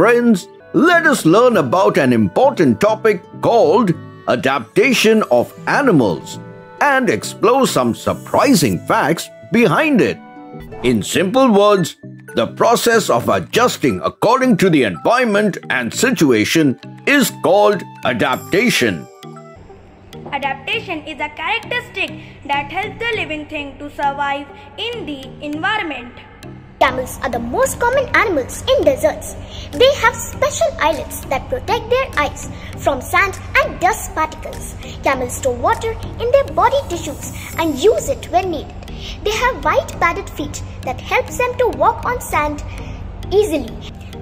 friends, let us learn about an important topic called adaptation of animals and explore some surprising facts behind it. In simple words, the process of adjusting according to the environment and situation is called adaptation. Adaptation is a characteristic that helps the living thing to survive in the environment. Camels are the most common animals in deserts. They have special eyelids that protect their eyes from sand and dust particles. Camels store water in their body tissues and use it when needed. They have white padded feet that helps them to walk on sand easily.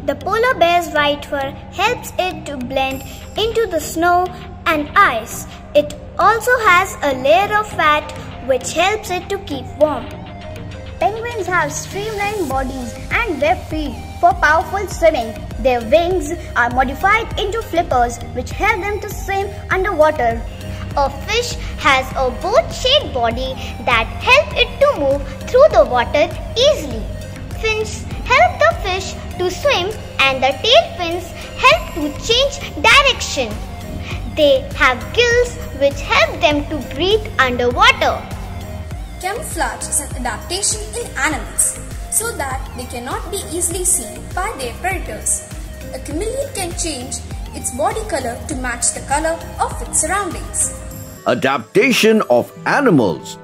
The polar bear's white fur helps it to blend into the snow and ice. It also has a layer of fat which helps it to keep warm. Penguins have streamlined bodies and web feet for powerful swimming. Their wings are modified into flippers which help them to swim underwater. A fish has a boat-shaped body that help it to move through the water easily. Fins help the fish to swim and the tail fins help to change direction. They have gills which help them to breathe underwater. Camouflage is an adaptation in animals so that they cannot be easily seen by their predators. A chameleon can change its body color to match the color of its surroundings. Adaptation of animals